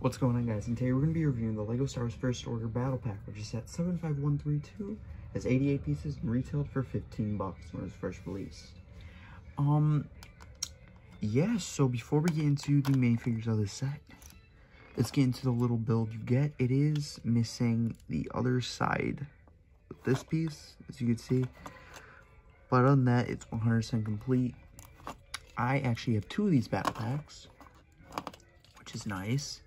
What's going on guys, and today we're going to be reviewing the LEGO Star Wars First Order Battle Pack, which is set 75132, has 88 pieces and retailed for 15 bucks when it was first released. Um, yeah, so before we get into the main figures of the set, let's get into the little build you get. It is missing the other side of this piece, as you can see, but on that, it's 100% complete. I actually have two of these battle packs, which is nice.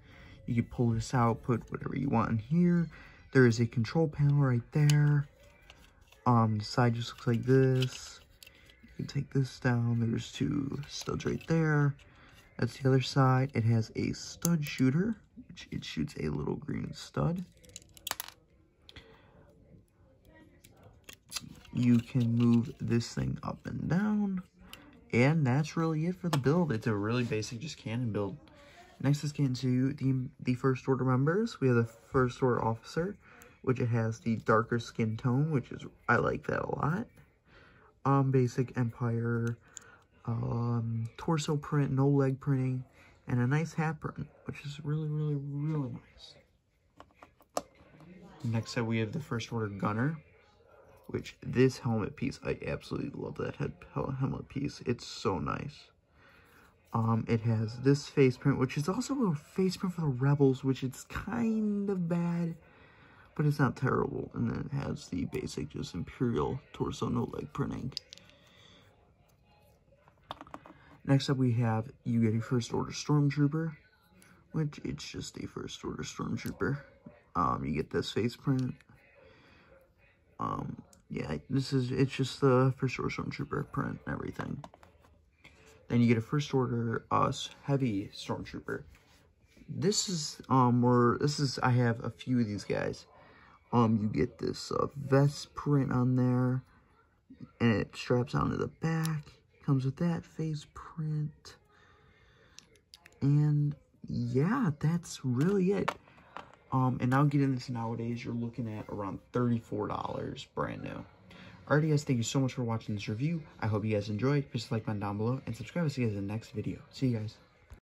You can pull this out, put whatever you want in here. There is a control panel right there. Um, the side just looks like this. You can take this down. There's two studs right there. That's the other side. It has a stud shooter, which it shoots a little green stud. You can move this thing up and down. And that's really it for the build. It's a really basic just cannon build. Next, let's get into the, the First Order members. We have the First Order Officer, which it has the darker skin tone, which is, I like that a lot. Um, basic Empire, um, torso print, no leg printing, and a nice hat print, which is really, really, really nice. Next up, we have the First Order Gunner, which this helmet piece, I absolutely love that helmet piece. It's so nice. Um, it has this face print, which is also a face print for the Rebels, which is kind of bad, but it's not terrible. And then it has the basic just Imperial torso no leg printing. Next up, we have you get a First Order Stormtrooper, which it's just a First Order Stormtrooper. Um, you get this face print. Um, yeah, this is, it's just the First Order Stormtrooper print and everything. Then you get a first order uh, heavy stormtrooper. This is um where this is I have a few of these guys. Um, you get this uh, vest print on there, and it straps onto the back. Comes with that face print, and yeah, that's really it. Um, and now getting this nowadays, you're looking at around $34 brand new. Alrighty guys, thank you so much for watching this review. I hope you guys enjoyed. Press the like button down below and subscribe to see you guys in the next video. See you guys.